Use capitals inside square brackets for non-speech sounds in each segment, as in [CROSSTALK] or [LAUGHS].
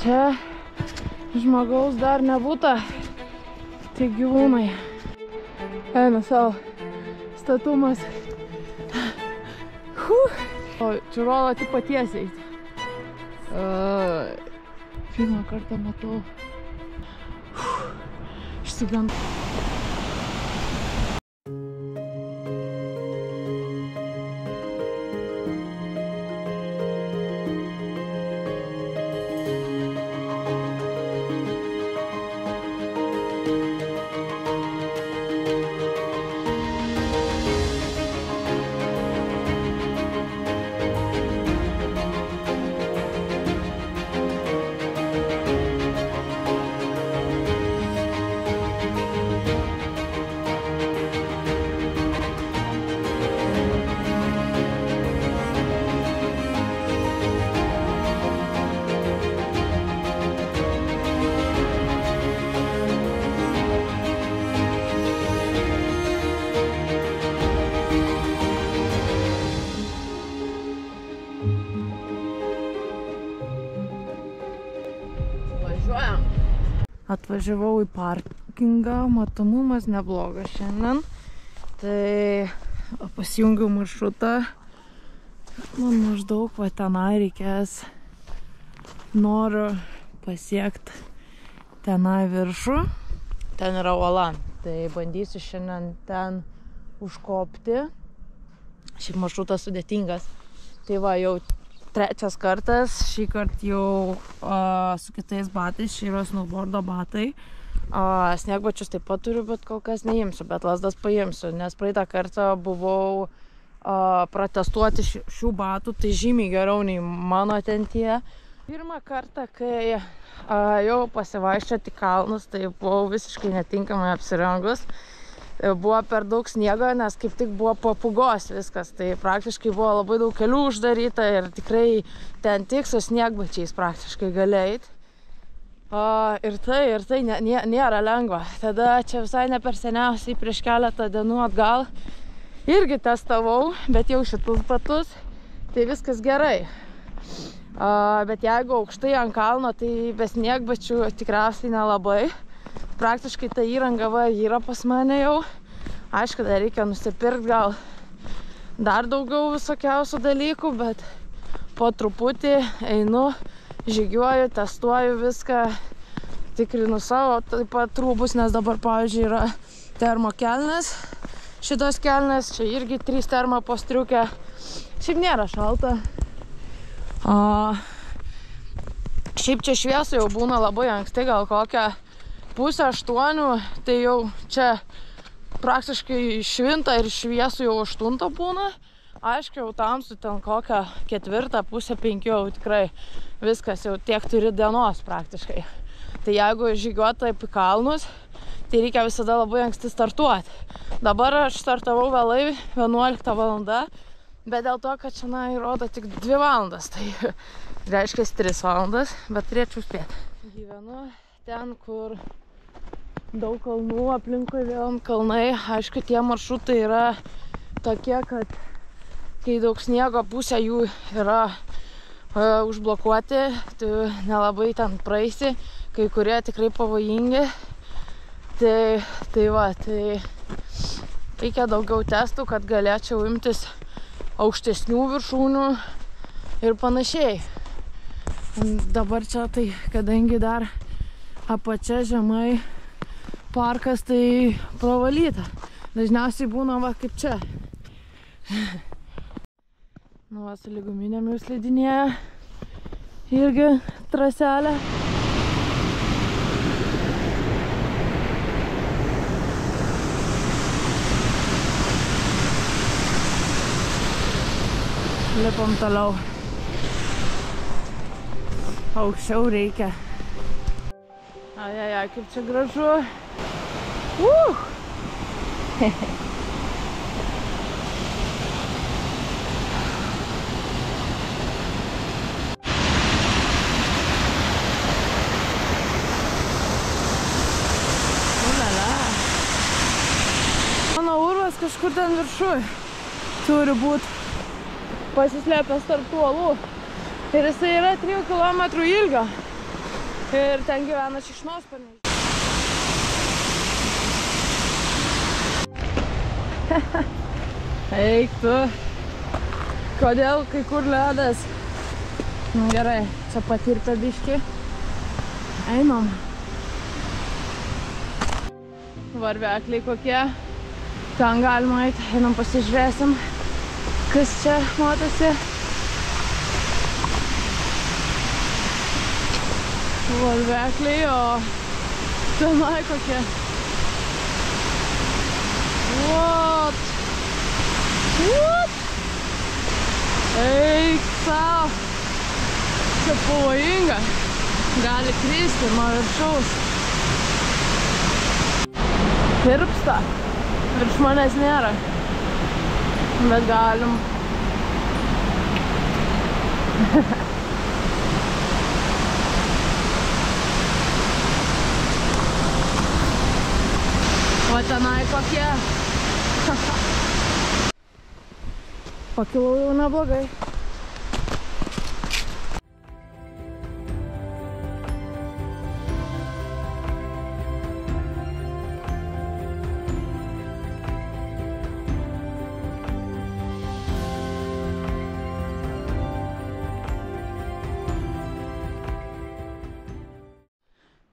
čia žmogaus dar nebūta, tik gyvūnai. Eina savo statumas. Huh. O čiurola tik patiesiai. Uh, pirmą kartą matau. Išsigandau. Atvažiavau į parkingą, matomumas neblogas šiandien. Tai pasijungiau maršrutą. Man maždaug va tenai reikės. Noriu pasiekti tenai viršų. Ten yra uola. Tai bandysiu šiandien ten užkopti. Šiaip maršrutas sudėtingas. Tai va, jau trečias kartas, šį kartą jau a, su kitais batais, šį yra snowboardo batai. A, sniegbačius taip pat turiu, bet kol kas neimsiu, bet lasdas paimsiu, nes praeitą kartą buvau a, protestuoti ši- šių batų, tai žymiai geriau nei mano ten tie. Pirmą kartą, kai a, jau pasivaikščioti į kalnus, tai buvau visiškai netinkamai apsirengus buvo per daug sniego, nes kaip tik buvo papugos viskas, tai praktiškai buvo labai daug kelių uždaryta ir tikrai ten tik su sniegbačiais praktiškai galėjai. O, ir tai, ir tai nė, nė, nėra lengva. Tada čia visai ne per seniausiai prieš keletą dienų atgal irgi testavau, bet jau šitus batus, tai viskas gerai. O, bet jeigu aukštai ant kalno, tai be sniegbačių tikriausiai nelabai praktiškai ta įranga va yra pas mane jau. Aišku, dar reikia nusipirkti gal dar daugiau visokiausių dalykų, bet po truputį einu, žygiuoju, testuoju viską, tikrinu savo taip pat rūbus, nes dabar, pavyzdžiui, yra termokelnes. Šitos kelnes, čia irgi trys termo postriukė. Šiaip nėra šalta. O, šiaip čia šviesų jau būna labai anksti, gal kokią pusę aštuonių, tai jau čia praktiškai švinta ir šviesų jau aštuntą būna. Aišku, jau tamsu ten kokią ketvirtą, pusę penkių jau tikrai viskas jau tiek turi dienos praktiškai. Tai jeigu žygiuot taip į kalnus, tai reikia visada labai anksti startuoti. Dabar aš startavau vėlai 11 valanda, bet dėl to, kad čia rodo tik 2 valandas, tai [LAUGHS] reiškia 3 valandas, bet turėčiau spėti. Gyvenu ten, kur daug kalnų aplinkui vėl kalnai. Aišku, tie maršrutai yra tokie, kad kai daug sniego pusė jų yra uh, užblokuoti, tu nelabai ten praeisi, kai kurie tikrai pavojingi. Tai, tai va, tai reikia daugiau testų, kad galėčiau imtis aukštesnių viršūnių ir panašiai. Dabar čia tai, kadangi dar apačia žemai parkas, tai pravalyta. Dažniausiai būna va kaip čia. Nu, va, su lyguminėm jau slidinėja irgi traselė. Lipam toliau. Aukščiau reikia. Ai, kaip čia gražu. [LAUGHS] Urvas kažkur ten viršui turi būti pasislėpęs tarp tų uolų. Ir jisai yra 3 km ilgio. Ir ten gyvena šikšnosparniai. [LAUGHS] Eik tu. Kodėl kai kur ledas? Nu, gerai, čia patirta biški. Einam. Varvekliai kokie. Ten galima eiti. Einam pasižiūrėsim, kas čia matosi. Varvekliai, o tenai kokie. What? What? Eik savo. Čia pavojinga. Gali kristi nuo viršaus. Tirpsta. Virš manęs nėra. Bet galim. O tenai kokie. [LAUGHS] Pakilau jau neblogai.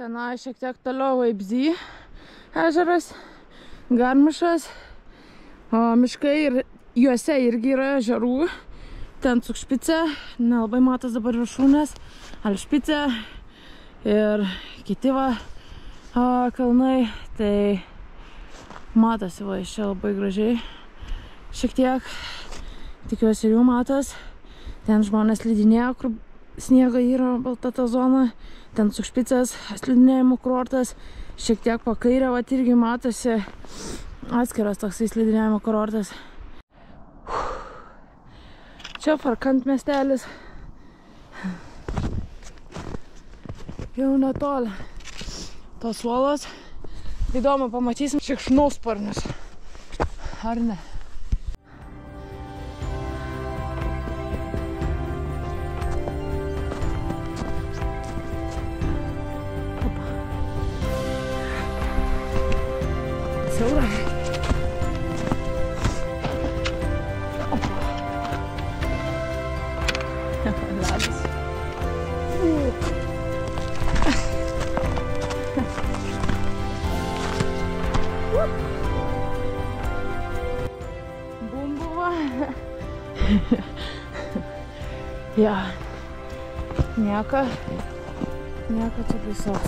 Tenai šiek tiek toliau Vaibzy ežeras, Garmišas, miškai ir juose irgi yra ežerų. Ten Cukšpice, nelabai matas dabar viršūnės, Alšpice ir kiti va kalnai. Tai matosi va iš čia labai gražiai. Šiek tiek, tikiuosi ir jų matos. Ten žmonės slidinėja, kur sniego yra balta ta zona. Ten Cukšpicės slidinėjimo kurortas. Šiek tiek po kairę, va irgi matosi atskiras toksai slidinėjimo kurortas. Čia Farkant miestelis. Jau netoli. Tos uolos. Įdomu, pamatysim šikšnosparnius. Ar ne? [LAUGHS] jo. Nieko. Nieko čia baisaus.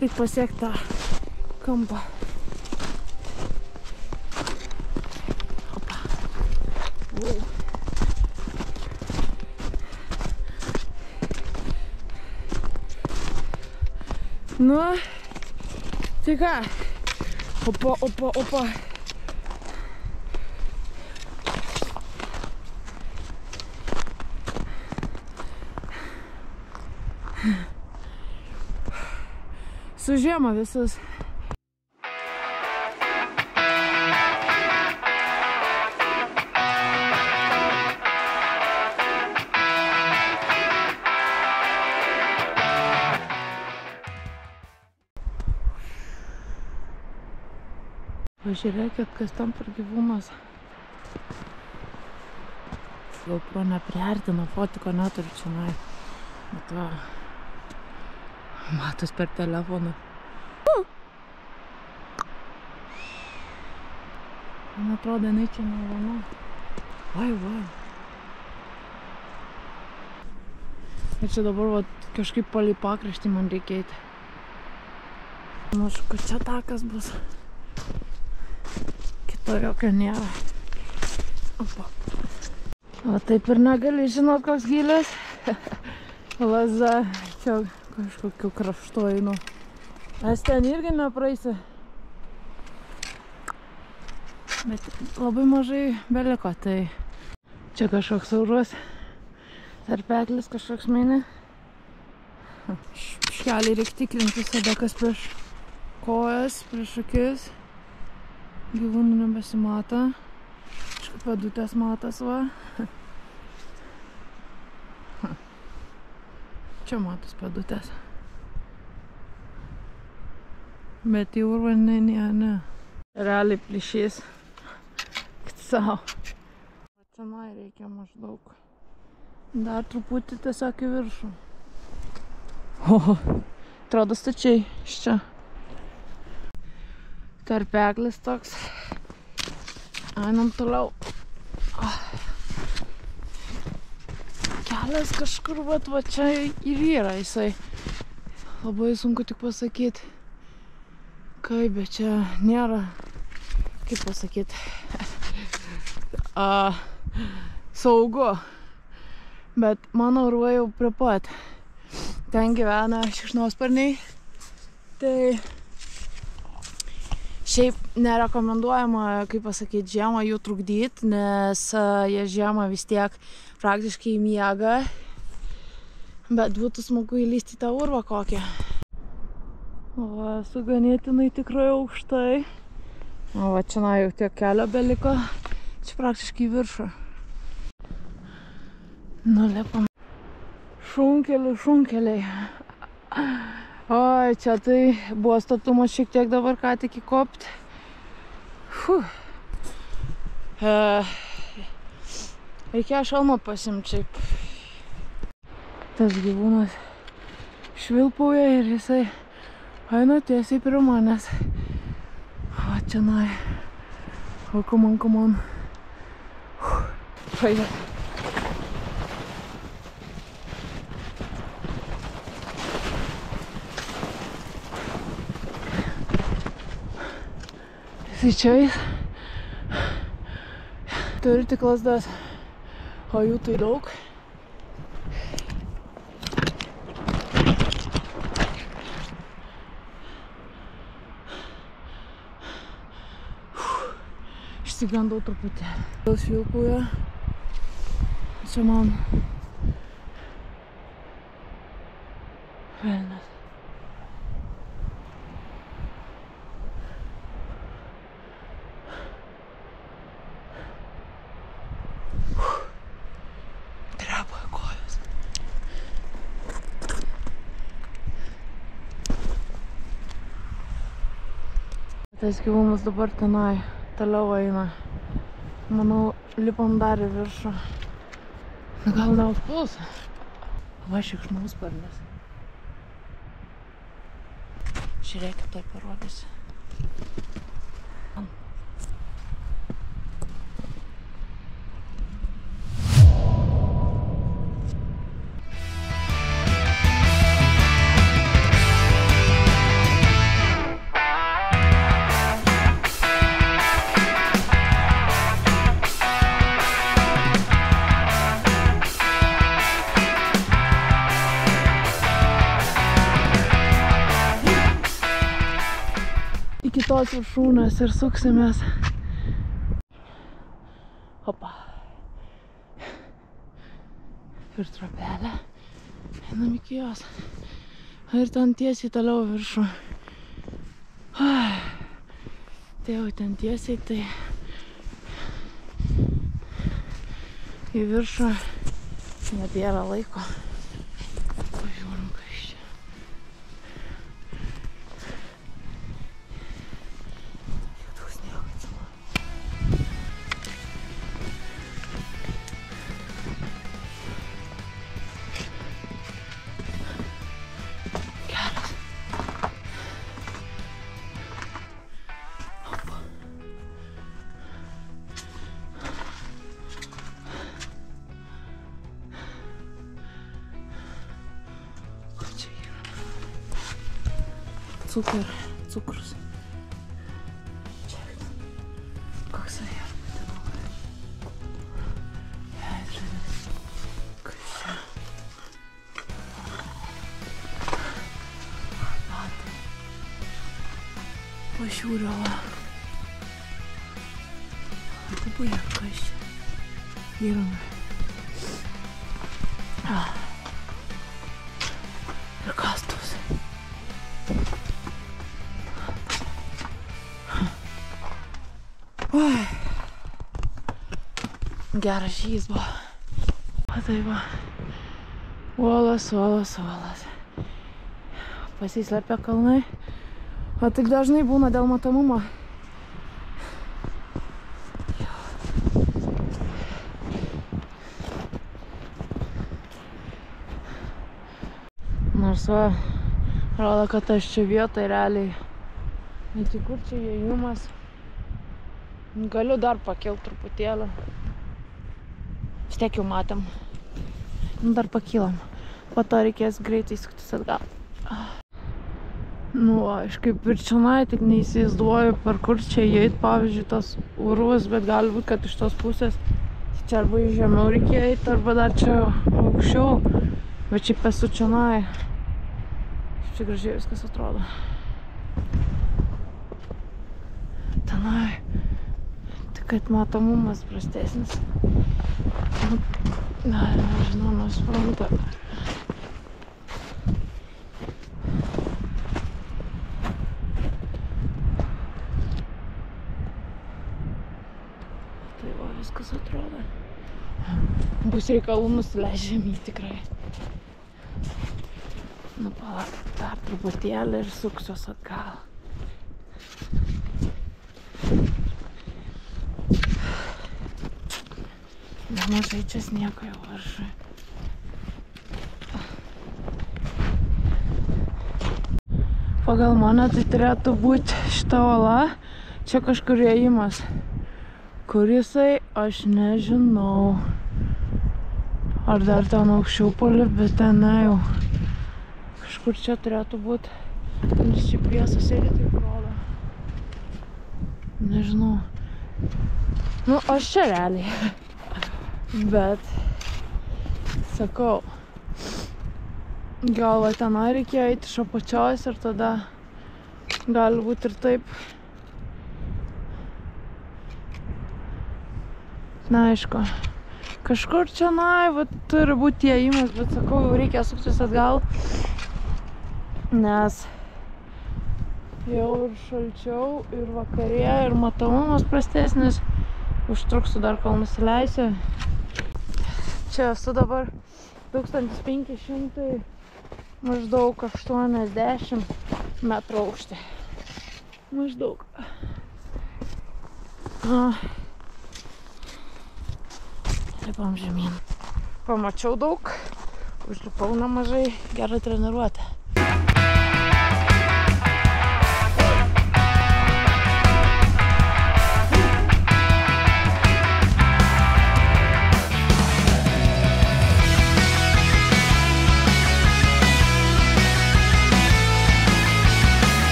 Tik pasiekti tą kampą. Opa. Wow. Nu, tai ką? Opa, opa, opa. Su žiema visus. Pažiūrėkit, kas tam per gyvūnas. GoPro nepriartino, fotiko neturiu čia. Bet va, matos per telefoną. Man atrodo, jinai čia viena. Vai, vai. Ir čia dabar va, kažkaip palei pakraštį man reikia eiti. Panašu, kad čia takas bus. Kito jokio nėra. Opa. O taip ir negali žinot, koks gilės. [LAUGHS] Laza, čia kažkokiu kraštu einu. Aš ten irgi nepraeisi. Bet labai mažai beliko, tai čia kažkoks saurus tarpeklis kažkoks mini. Škelį reikia tikrinti visada, kas prieš kojas, prieš akis. Gyvūnų nebesimato. Kažkaip padutės matas va. Čia matos pėdutės. Bet į urvą ne, ne. Realiai plyšys. Savo. Čia reikia maždaug. Dar truputį tiesiog į viršų. O, atrodo stačiai iš čia. Tarpeklis toks. Einam toliau. Kelias kažkur, vat, va čia ir yra jisai. Labai sunku tik pasakyti. Kaip, bet čia nėra, kaip pasakyti, [LAUGHS] saugu. Bet mano urvai jau prie pat. Ten gyvena šikšnosparniai. Tai Šiaip nerekomenduojama, kaip pasakyti, žiemą jų trukdyti, nes jie žiemą vis tiek praktiškai miega. Bet būtų smagu įlysti į tą urvą kokią. O, esu ganėtinai tikrai aukštai. O, va čia na, jau tiek kelio beliko. Čia praktiškai viršų. Nulipam. Šunkeliai, šunkeliai. Oi, čia tai buvo statumas šiek tiek dabar ką tik įkopti. E, reikėjo šalmą pasimti šiaip. Tas gyvūnas švilpauja ir jisai eina tiesiai prie manęs. O čia nai. O, come on, come on. Paėdė. Jisai čia eis. Turi tik lasdas. O jų tai daug. Išsigandau truputį. Dėl švilpuoja. Čia man velnas. Dreba kojos. Tas gyvūnas dabar tenai toliau eina. Manau, lipam dar į viršų. Gal neužpuls? Va, šikšnosparnis. Žiūrėkit, tai parodysiu. Tos viršūnės ir suksimės. Opa. Ir trapelę. Einam iki jos. Ir ten tiesiai toliau viršų. Tai jau ten tiesiai, tai į viršų nebėra laiko. Cukur, cukrus. Čia. Koks yra? Veidrodis. Kas čia? Geras žygis buvo. O tai va. Uolas, uolas, uolas. Pasislepia kalnai. O tik dažnai būna dėl matomumo. Nors va, rodo, kad aš čia vietoj realiai. Net į kur čia įėjimas. Galiu dar pakilt truputėlį. Vis tiek jau matėm. Nu, dar pakylam. Po to reikės greitai suktis atgal. Nu, aš kaip ir čionai, tik neįsivaizduoju, per kur čia įeit, pavyzdžiui, tas urvas, bet gali būt, kad iš tos pusės čia arba į žemiau reikia eiti, arba dar čia aukščiau. Bet šiaip esu čionai. Čia gražiai viskas atrodo. Tenai. Tik kad matomumas prastesnis. Na, nežinau, nesuprantu. Tai va, viskas atrodo. Bus reikalų nusileis žemį tikrai. Nu, palauk, dar truputėlį ir suksiuos atgal. Nemažai čia sniego jau varžai. Pagal mane tai turėtų būti šita ola. Čia kažkur įėjimas. Kur jisai, aš nežinau. Ar dar ten aukščiau poli, bet ten jau. Kažkur čia turėtų būti. Nes čia piesas irgi taip rodo. Nežinau. Nu, aš čia realiai. Bet, sakau, gal va tenai reikėjo eiti iš apačios ir tada gali būti ir taip. Na, aišku, kažkur čia, na, va, turi būti įėjimas, bet sakau, jau reikia suktis atgal, nes jau ir šalčiau, ir vakarė, ir matomumas prastesnis, užtruksiu dar kol nusileisiu. Čia esu dabar 1500 maždaug 80 metrų aukštį. Maždaug. Lipam žemyn. Pamačiau daug, užlipau nemažai, gerą treniruotę.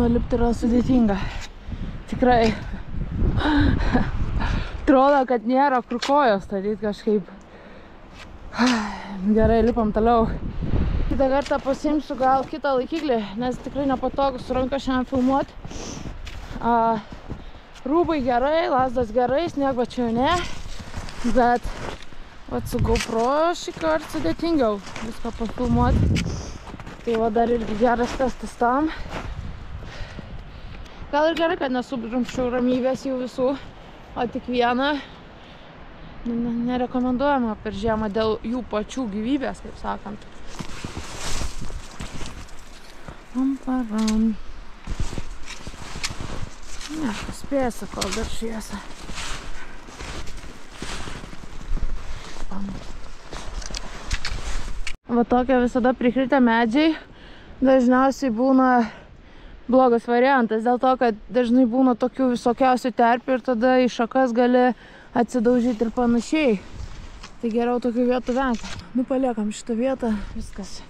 Na, nulipti yra sudėtinga. Tikrai. Atrodo, kad nėra kur kojos statyti kažkaip. Gerai, lipam toliau. Kitą kartą pasimsiu gal kitą laikiklį, nes tikrai nepatogu su ranka šiandien filmuoti. A, rūbai gerai, lasdas gerai, sniegbačio ne. Bet vat su GoPro šį kartą sudėtingiau viską pafilmuoti. Tai va dar irgi geras testas tam. Gal ir gerai, kad nesubdrumščiau ramybės jų visų, o tik vieną. Nerekomenduojama per žiemą dėl jų pačių gyvybės, kaip sakant. Pam, param. Ne, paspėsiu, kol dar šviesa. Va tokie visada prikritę medžiai dažniausiai būna blogas variantas, dėl to, kad dažnai būna tokių visokiausių terpių ir tada į šakas gali atsidaužyti ir panašiai. Tai geriau tokių vietų vengti. Nu, paliekam šitą vietą, viskas.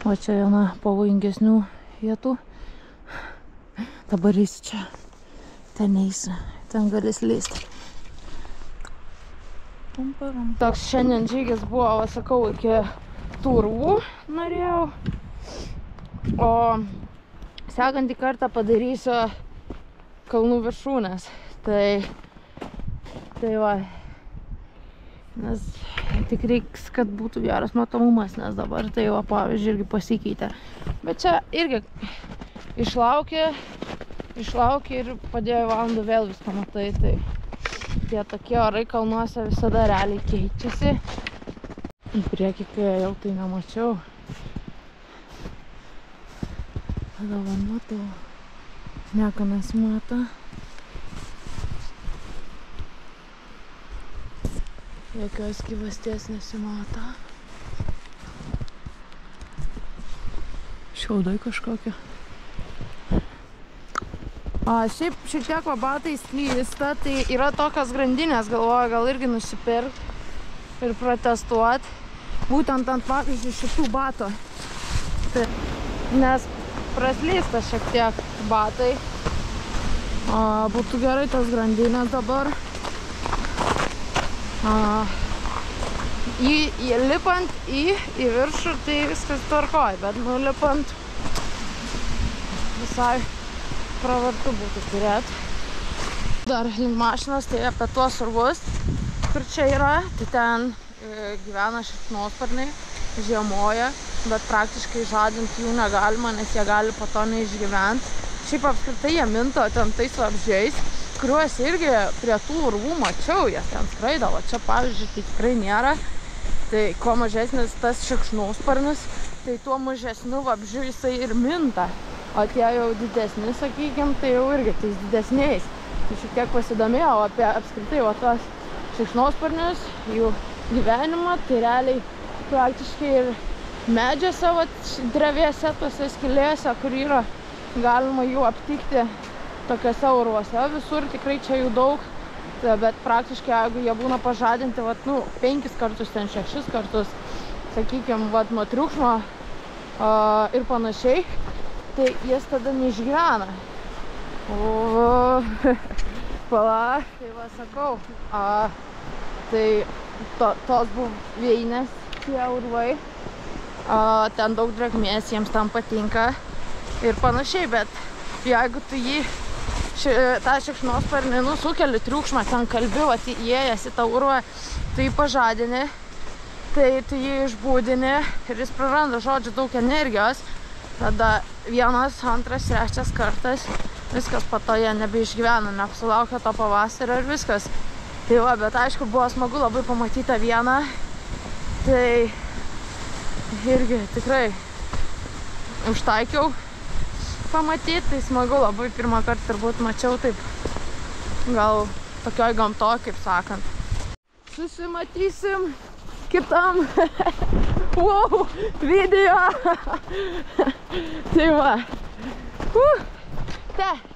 O čia viena pavojingesnių vietų. Dabar eisi čia. Ten eisi. Ten. Pum, parum. Toks šiandien žygis buvo, va, sakau, iki turvų norėjau. O sekantį kartą padarysiu kalnų viršūnės. Tai, tai va. Nes tik reiks, kad būtų geras matomumas, nes dabar tai va, pavyzdžiui, irgi pasikeitė. Bet čia irgi išlaukė, išlaukė ir dviejų valandų vėl viską matai. Tai tie tokie orai kalnuose visada realiai keičiasi. Į priekį, kai jau tai nemačiau. To nieko nesimato. Jokios gyvasties nesimato. Šiaudai kažkokie. A, šiaip šiek tiek batai slysta, tai yra tokios grandinės, galvoju, gal irgi nusipirk ir protestuot. Būtent ant, pavyzdžiui, šitų batų. Tai, nes praslysta šiek tiek batai. A, būtų gerai tos grandinės dabar. A, į, į, lipant į, į viršų, tai viskas tvarkoj, bet nulipant visai pravartu būtų turėti. Dar link mašinos, tai apie tuos urvus, kur čia yra, tai ten e, gyvena šiknosparniai, žiemoja, bet praktiškai žadinti jų negalima, nes jie gali po to neišgyventi. Šiaip apskritai jie minto ten tais vabžiais, kuriuos irgi prie tų urvų mačiau, jie ten skraidavo. Čia pavyzdžiui, tai tikrai nėra. Tai kuo mažesnis tas šikšnosparnis, tai tuo mažesniu vabžiu jisai ir minta. O tie jau didesni, sakykim, tai jau irgi tais didesniais. Tai šiek tiek pasidomėjau apie apskritai va tos šikšnosparnius, jų gyvenimą, tai realiai praktiškai ir medžiuose, va, drevėse, tose skilėse, kur yra galima jų aptikti tokiuose urvuose. Visur tikrai čia jų daug, tai, bet praktiškai jeigu jie būna pažadinti, va, nu, penkis kartus, ten šešis kartus, sakykime, va, nuo triukšmo uh, ir panašiai, tai jis tada neišgyvena. O, [LAUGHS] pala, tai va sakau, a, tai to, tos buveinės tie urvai, a, ten daug drėgmės, jiems tam patinka ir panašiai, bet jeigu tu jį ši, tą šikšnosparnį nu, sukeli triukšmą, ten kalbi, įėjęs į tą urvą, tu jį pažadini, tai tu jį išbūdini ir jis praranda, žodžiu, daug energijos, tada vienas, antras, trečias kartas, viskas po to jie nebeišgyvena, neapsulaukia to pavasario ir viskas. Tai va, bet aišku, buvo smagu labai pamatyti tą vieną, tai irgi tikrai užtaikiau pamatyti, tai smagu labai pirmą kartą turbūt mačiau taip gal tokioj gamto, kaip sakant. Susimatysim kitam [LAUGHS] wow, video. [LAUGHS] tai va. Uh, te.